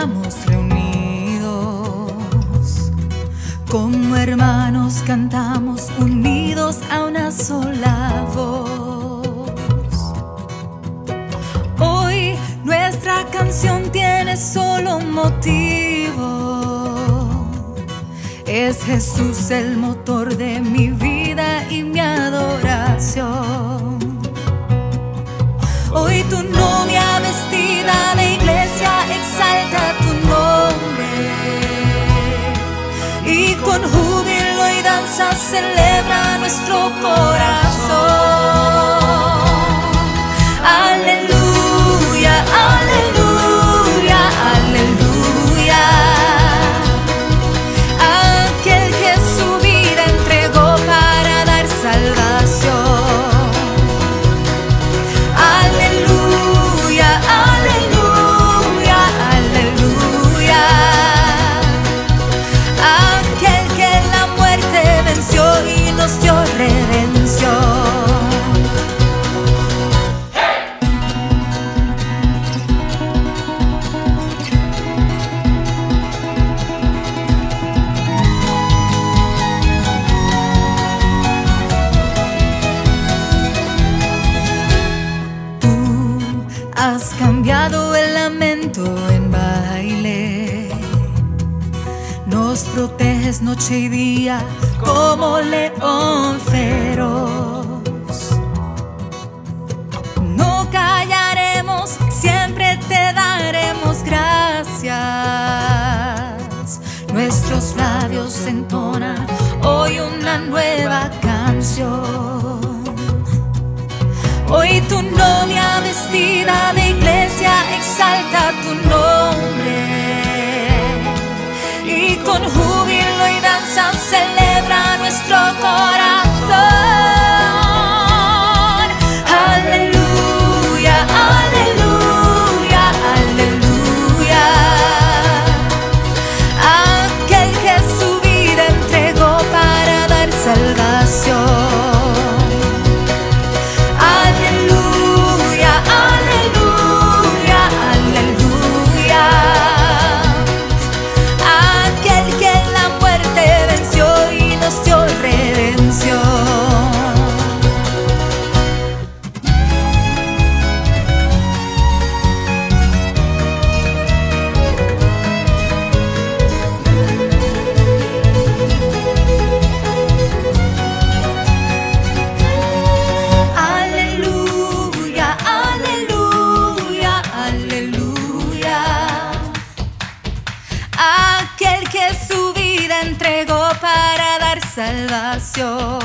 estamos reunidos. Como hermanos cantamos unidos a una sola voz. Hoy nuestra canción tiene solo motivo. Es Jesús el motor de mi vida y mi adoración. Celebra nuestro corazón. Nos proteges noche y día como león feroz. No callaremos, siempre te daremos gracias. Nuestros labios entonan hoy una nueva canción. Hoy tu novia vestida de iglesia exalta tu nombre con who vida entregó para dar salvación.